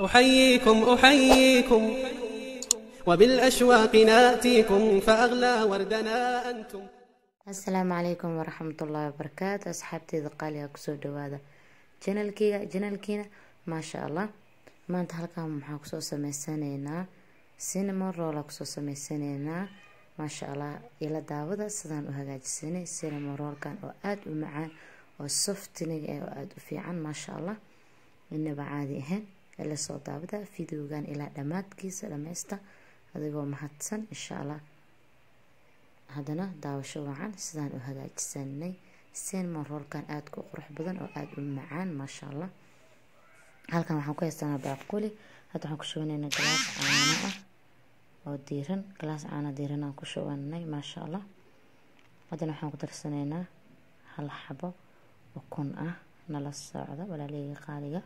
أحييكم أحييكم وبالأشواق ناتيكم فأغلى وردنا أنتم asalaamu calaykum waraxmatullaahi wabarakaatu asxaabteyda qaaliga kusoo dhawaada janalkiga janalkiina maasha allah maanta halkan maxaa kusoo sameysanaynaa cinnamon rolla kusoo sameysanaynaa maasha allah ila daawada sidaan u hagaajisanay cinnamon rollkan oo aada u macaan oo softnig eh oo aada u fiican maasha allah inaba caadi ahayn ila soo daawada videogan ilaa dhammaadkiisa dhameysta adigoo mahadsan insha allah haddana daawasho wacan sidaan u hagaajisanay cinnamon rollkan aada ku qurux badan oo aada u macaan maasha allah halkan waxaan ku haystanaa baaquli hadda waxaan ku shubanaynaa galaas caano ah oo diiran. Galaas caano diiran ku shubanay maasha allah haddana waxaan ku darsanaynaa hal xabo ukun ah nala socda walaaleyga qaaliga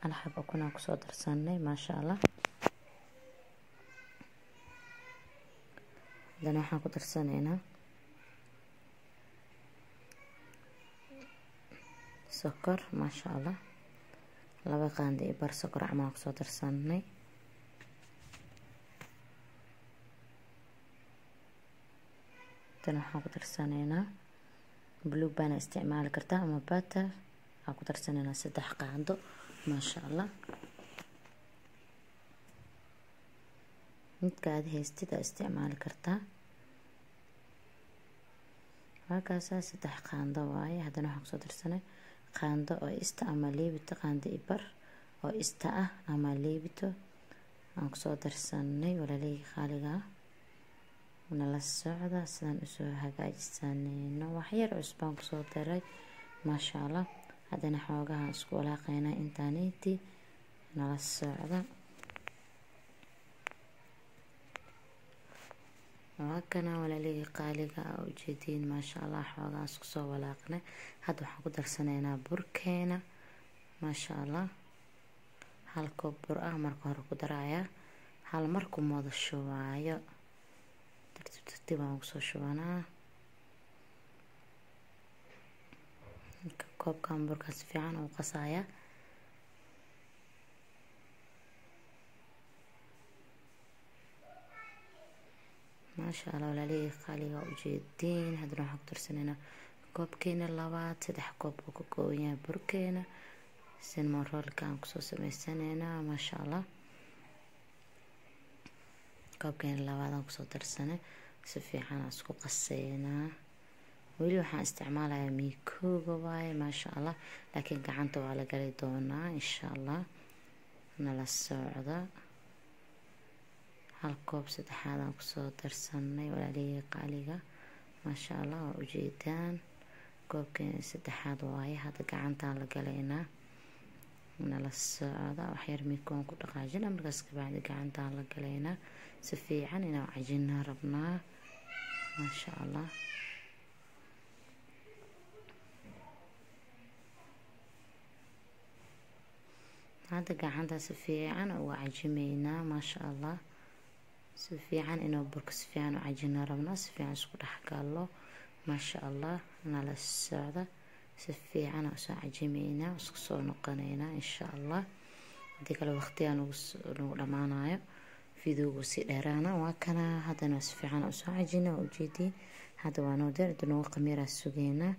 hal xabo ukun aan kusoo darsanay maasha allah haddana waxaan ku darsanaynaa sokor maasha allah laba qaanda iyo bar sokor camaan kusoo darsanay haddana waxaan ku darsanaynaa blue baana isticmaali kartaa ama batter waxaan ku darsanaynaa saddex qaando maasha allah midka aada haystid aa isticmaali kartaa waakaasaa saddex qaando waaye haddana waxaan ku soo darsanay qaando oo ista ama liibito qaando i bar oo ista ah ama liibito aan ku soo darsanay walaaleyga qaaligaa nala socda sidaan u soo hagaajisanayno waxyar cusbaan ku soo daray maasha allah haddana xoogaha isku walaaqeynaa intaaniiti nala socda. Waakana walaaleyga qaaliga a ujeediin maasha allah xoogaas ku soo walaaqnay. Hadda waxaan ku darsanaynaa burkeena maasha allah. Hal koob bur ah marka hore ku darayaa hal marku mooda shubaayo tartiib tartiib aan ku soo shubanaa koobkan burkaas fiican uu qasayaa. Maasha allah walaalihii qaaliga ujeediin haddana waxaan ku darsanaynaa koobkeena labaad saddex koob uu ka kooban yahay burkeena. Cinnamon rollka aan ku soo sameysanaynaa maasha allah koobkeena labaad aan ku soo darsanay si fiican aan isku qaseynaa weli waxaan isticmaalayaa miikooga waaye maasha allah laakiin gacanta waa la gali doonaa insha allah nala socda. Hal koob saddexaad aan ku soo darsanay walaalihii qaaliga. Maasha allah waa ujeedaan. Koobkeena saddexaad waaye hadda gacantaan la galaynaa. Nala socda. Waxyar miikoon ku dhaqaajina markaas kabacdi gacantaan la galaynaa. Si fiican inaan cajinaa rabnaa. Maasha allah hadda gacanta si fiican uga cajimeynaa maasha allah. Si fiican inuu burka si fiican u cajina rabnaa si fiican isku dhexgalo maasha allah. Nala socda si fiican u soo cajimeynaa isku soo noqoneynaa insha allah. Hadii kale waqtigaa nagu dhammaanayo videogu si dheeraana. Waa kana haddana si fiican u soo cajina waa ujeediin hadda waa noo deer nooga qamiiraa sugeynaa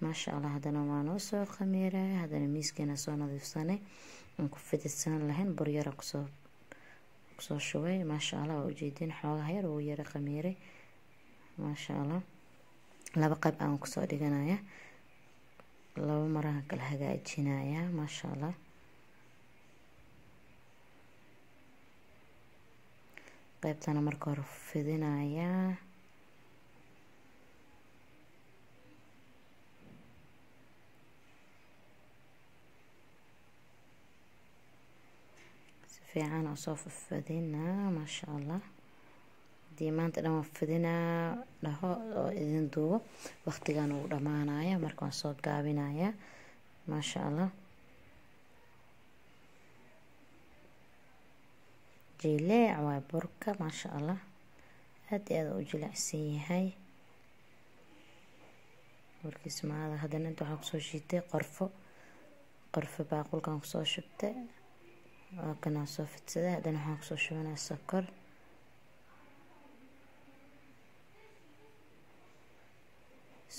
maasha allah haddana waa noo soo qamiiraya haddana miiskeena soo nadiifsanay. Aan ku fididsan lahayn buryara ku soo shubay. Maasha allah waa ujeediin xoogaha yar uu yara qamiiray maasha allah laba qayb aan ku soo dhiganaya. Laba maraan kala hagaajinaya. Maasha allah qaybtana marka hore fidinaya fiican oo soo fafadinaa maasha allah haddii maanta dhan waa fadinaa dhaho oo idin duubo waqtigan uu dhammaanaya marka waan soo gaabinaya maasha allah jileec waa burka maasha allah aada iyo aada u jilecsan yahay. Burkiis maada haddana inta waxaa ku soo shiitay qorfo. Qorfo baaqulkan ku soo shubtay kanaa soo fidsaday haddana waxaan ku soo shubanaya sokor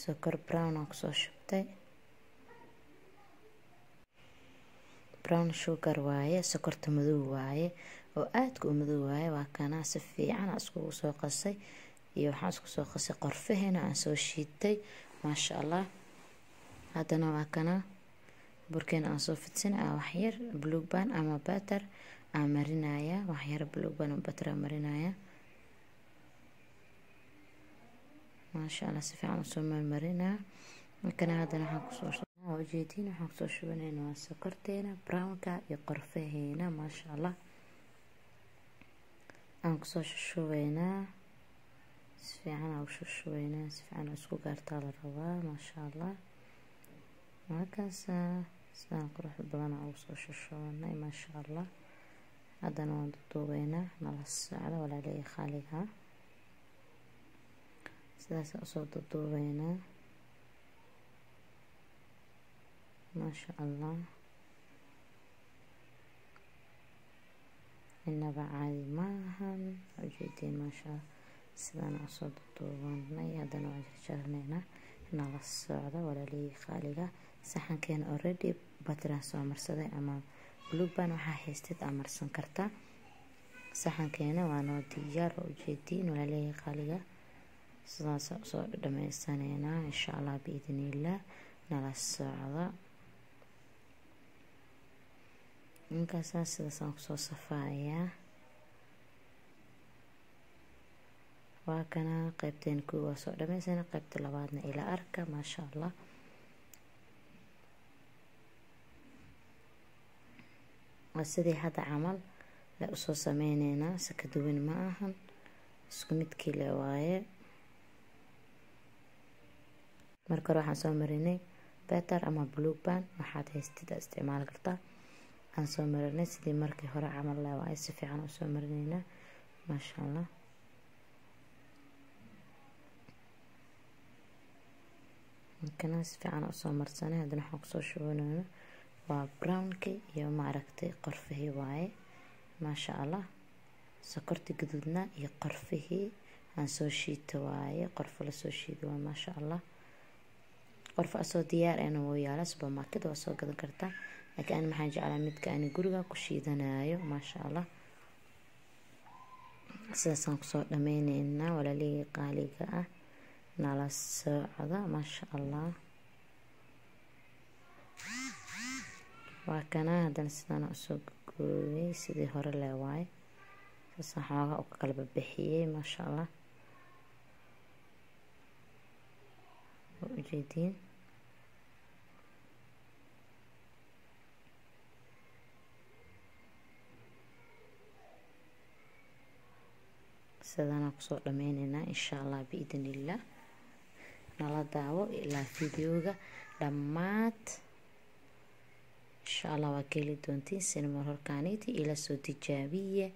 sokor brown aan ku soo shubtay. Brown sugar waaye sokorta madow waaye oo aadka u madow waaye waa kanaa si fiican aan iskugu soo qasay iyo waxaan isku soo qasay qorfaheena aan soo shiitay maasha allah. Haddana waa kanaa burkeena aan soo fidsanay aa waxyar blueban ama batter aan marinaya waxyar blueban ama batter aan marinaya maasha allah si fiican u soo marmarinaa. Markana haddana waxaan ku soo ujeediin waxaan ku soo shubanayna waa sokorteena brownka iyo qorfaheena maasha allah aan ku soo shushubeynaa si fiican aan ushushubeynaa si fiican isku gaartaa la rabaa maasha allah markaasa sidaan quruxda badan aan ugu soo shushubanay maasha allah haddana waan duduubeynaa nala socda walaaley khaaliga sidaasaan usoo duduubeynaa maasha allah inaba caadi maahan ujeediin maasha sidaan usoo duduubanay haddana waan jarjarnaynaa nala socda walaalihii khaaliga saxankeena already batraan soo marsaday ama blueban waxaa haystid aa marsan kartaa saxankeena waa noo diyaar oo ujeediin walaalihii khaaliga sidaasa u soo dhameysaneynaa insha allah biidniillah nala socda. Inkaasaa sidaasaan ku soo safaayaa. Waa kana qeybteen koo waa soo dhameysana qeybta labaadna ila arka maasha allah sidii hadda camal le u soo sameyneynaa si ka duwan ma ahan. Isku midkii le waaye. Marka hore waxaan soo marinay better ama blueban waxaad haystid aa isticmaali kartaa aan soo marinay sidii markii hore camal le waaye si fiican u soo marineynaa maasha allah markana si fiican u soo marsanay haddana waxaan ku soo shubanayna waa brownki iyo maaragtay qorfihii waaye. Maasha allah sokortii gaduudna iyo qorfihii aan soo shiita waaye. Qorfo la soo shiida waaye maasha allah qorfo asoo diyaar ana wuu yaalla supermarket waa soo gadan kartaa laakiin ani maxaan jeclaa midka ani guriga ku shiidanayo maasha allah sidaasaan ku soo dhameyneynaa walaalihii qaaliga ah nala socda maasha allah waa kanaa haddana sidaana u soo gooyay sidii hore le waaye saasaan xoogaa u ka kala babixiyey maasha allah waa ujeediin sidaana ku soo dhameyneynaa insha allah biidn illah nala daawo ilaa videoga dhammaad insha allah waa ka heli doontiin sinimar horkaaniiti ila soo tijaabiya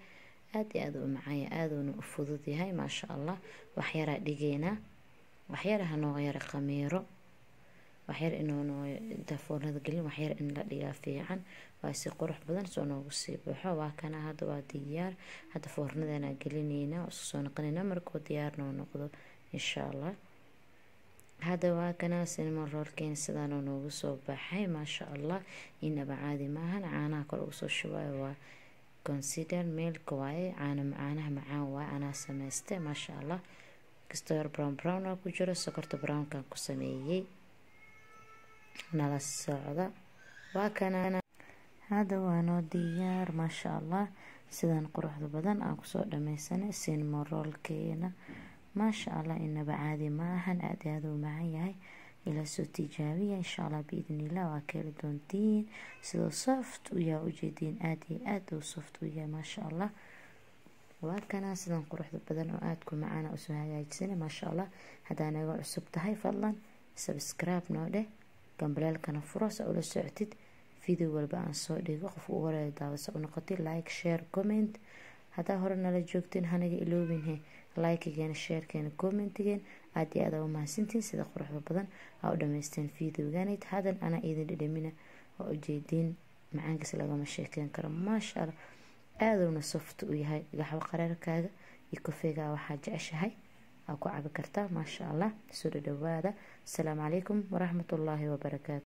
aada iyo aada u macaanya aaduuna u fudud yahay maasha allah waxyaraa dhigeynaa waxyara hanoo yara khamiiro. Waxyar inuuna inta foornada gelin waxyar in la dhigaa fiican. Waa si qurux badan soo noogu sii baxo waa kana hadda waa diyaar. Hadda foornadana gelineynaa isku soo noqoneynaa markuu diyaarna uu noqdo insha allah hadda waa kana sinima roorkeena sidaana noogu soo baxay maasha allah. Inaba caadi maahan caanaha kale ugu soo shubaayo waa consider meelka waaye caana caanaha macaan waaye anaa sameystay maasha allah. Kastoo yar brown brown oo ku jiro sokorta brownkan ku sameeyey nala socda. Waa kana hadda waa noo diyaar maasha allah. Sidan quruxda badan aan ku soo dhameysanay sinmoroolkeena maasha allah inaba caadi ma ahan aada aada u macan yahay. Ila soo tijaabiya insha allah biidnillah waa ka heli doontiin. Sidoo soft u yaha ujeediin aada iyo aada u soft u yahay maasha allah waa kana sidan quruxda badan oo aada ku macaana u soo hagaajisana maasha allah haddaa naga cusub tahay fadlan subscribe noo dheh. Gambaleelkana furo sa ula socotid. Video walba aan soo dhigo qofka ugu horreeya daawasa u noqotay like share comment. Haddaa hore nala joogteen hanaga iloobinhe likegeena sheerkeena commentigeen aada iyo aada u mahadsantiin sida quruxda badan aa u dhamaysteen videoganid hadan anaa idin dhidhamina waa ujeediin macaankiis lagama sheekeyn karo. Maasha allah aaduna soft u yahay gaxwo qareerkaaga iyo kofeegaa waxaa jeceshahay aa ku cabi kartaa. Maasha allah soo dhadhawaada asalaamu calaykum waraxmatullaahi wabarakaatu